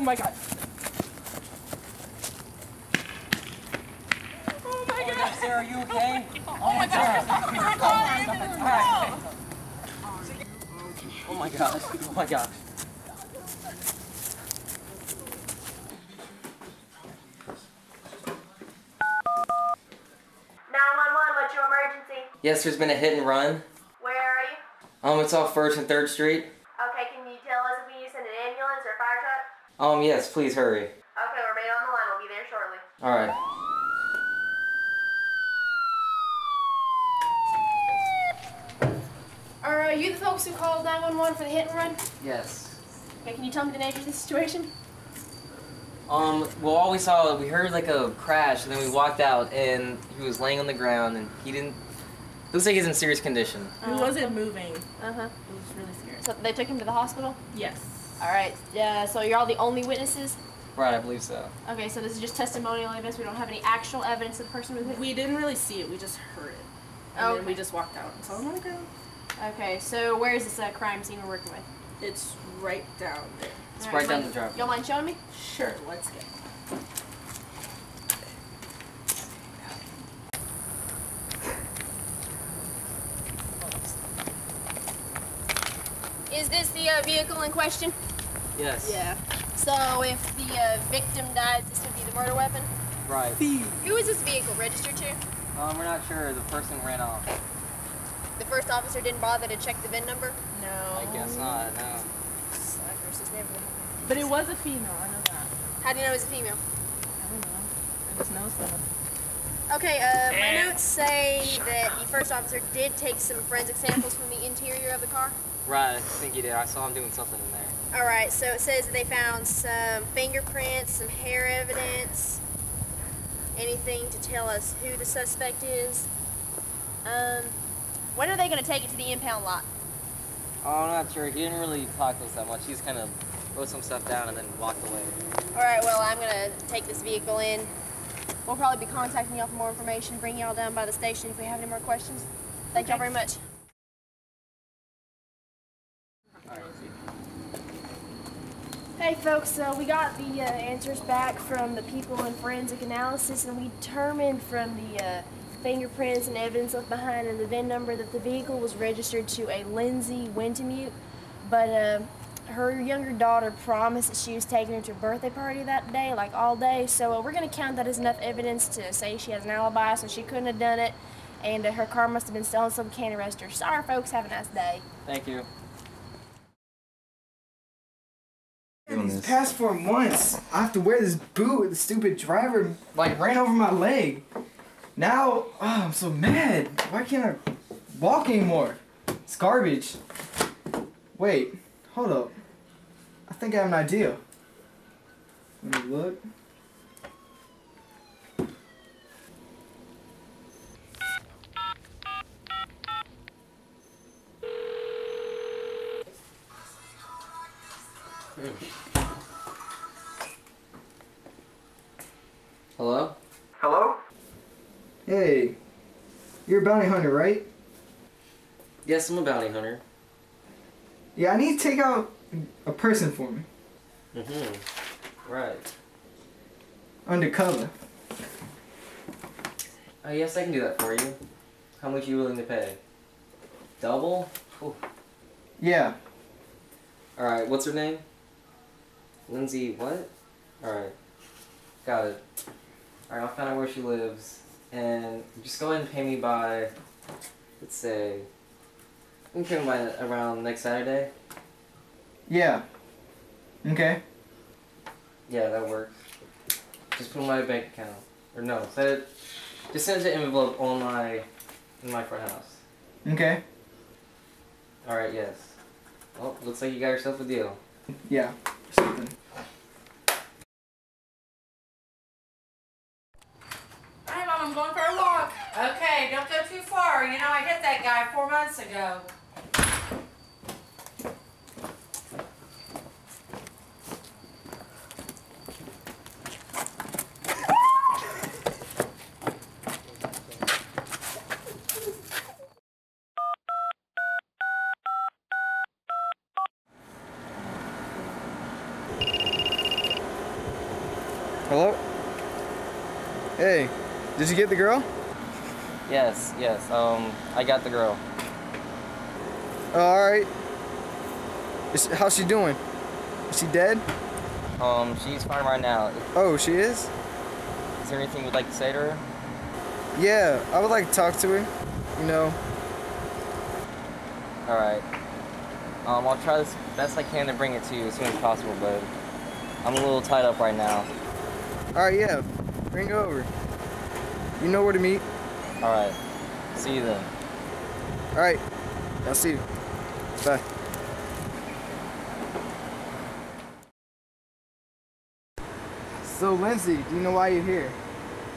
oh my god. Oh my god. Oh my gosh. gosh, Sarah, are you okay? Oh my gosh. Oh my gosh, oh my gosh. what's your emergency? Yes, there's been a hit and run. Where are you? Um, it's off First and Third Street. Okay, can you tell us if we need to send an ambulance or a fire truck? Um, yes, please hurry. Okay, we're made on the line. We'll be there shortly. All right. Are uh, you the folks who called 911 for the hit and run? Yes. Okay, can you tell me the nature of the situation? Um, well, all we saw, we heard like a crash, and then we walked out, and he was laying on the ground, and he didn't. Looks like he's in serious condition. He wasn't moving. Uh huh. It was really scary. So they took him to the hospital? Yes. All right. Uh, so you're all the only witnesses? Right, I believe so. Okay, so this is just testimonial evidence. We don't have any actual evidence of the person who hit We didn't really see it. We just heard it. And Okay. then we just walked out and saw him on the ground. Okay, so where is this uh, crime scene we're working with? It's right down there. It's All right down mind- the driveway. Y'all mind showing me? Sure, let's go. Is this the uh, vehicle in question? Yes. Yeah. So if the uh, victim dies, this would be the murder weapon? Right. Who is this vehicle registered to? Um, we're not sure. The person ran off. The first officer didn't bother to check the VIN number? No. I guess not. No. Suckers, it's never. But it was a female. I know that. How do you know it was a female? I don't know. I just know someone. Okay, uh, my notes say that the first officer did take some forensic samples from the interior of the car. Right, I think he did. I saw him doing something in there. All right, so it says that they found some fingerprints, some hair evidence, anything to tell us who the suspect is. Um, when are they going to take it to the impound lot? Oh, I'm not sure. He didn't really talk to us that much. He just kind of wrote some stuff down and then walked away. All right, well, I'm going to take this vehicle in. We'll probably be contacting y'all for more information, bring y'all down by the station if we have any more questions. Thank y'all very much. Hey folks, so we got the uh, answers back from the people in forensic analysis, and we determined from the uh, fingerprints and evidence left behind and the VIN number that the vehicle was registered to a Lindsey Wintemute, but uh, her younger daughter promised that she was taking her to a birthday party that day, like all day. So uh, we're gonna count that as enough evidence to say she has an alibi, so she couldn't have done it, and uh, her car must have been stolen, so we can't. Sorry, folks. Have a nice day. Thank you. He's passed for months. I have to wear this boot. The stupid driver like ran over my leg. Now, oh, I'm so mad. Why can't I walk anymore? It's garbage. Wait, hold up. I think I have an idea. Let me look. Hello? Hello? Hey, you're a bounty hunter, right? Yes, I'm a bounty hunter. Yeah, I need to take out a person for me. Mm-hmm. Right. Undercover. Oh, yes, I can do that for you. How much are you willing to pay? Double? Ooh. Yeah. Alright, what's her name? Lindsey, what? Alright. Got it. Alright, I'll find out where she lives. And just go ahead and pay me by, let's say, you can pay me by around next Saturday. Yeah. Okay. Yeah, that works. Just put in my bank account. Or no, send it, just send it to envelope on my, in my front house. Okay. Alright, yes. Well, looks like you got yourself a deal. Yeah. Something. You know, I hit that guy four months ago. Hello? Hey, did you get the girl? Yes, yes. Um, I got the girl. All right. Is how's she doing? Is she dead? Um, she's fine right now. Oh, she is? Is there anything you'd like to say to her? Yeah, I would like to talk to her. You know, All right. Um, I'll try this best I can to bring it to you as soon as possible, but I'm a little tied up right now. all right, yeah, bring her over. You know where to meet. All right. See you then. All right, I'll see you. Bye. So, Lindsey, do you know why you're here?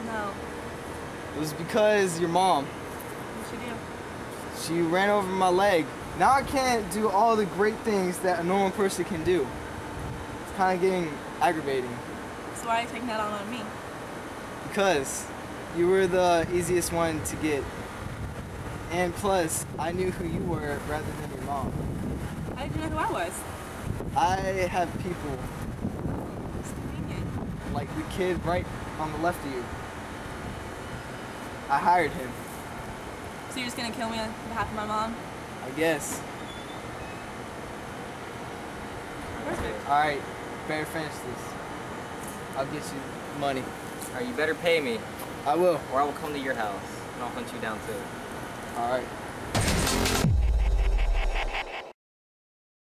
No. It was because your mom, What should do? she ran over my leg. Now I can't do all the great things that a normal person can do. It's kind of getting aggravating So why are you taking that out on me? because you were the easiest one to get. And plus, I knew who you were rather than your mom. How did you know who I was? I have people, It's convenient. like the kid right on the left of you. I hired him, So you're just gonna kill me on behalf of my mom? I guess. Perfect. Alright, better finish this. I'll get you money. All right, you better pay me, I will. or I will come to your house and I'll hunt you down too. Alright.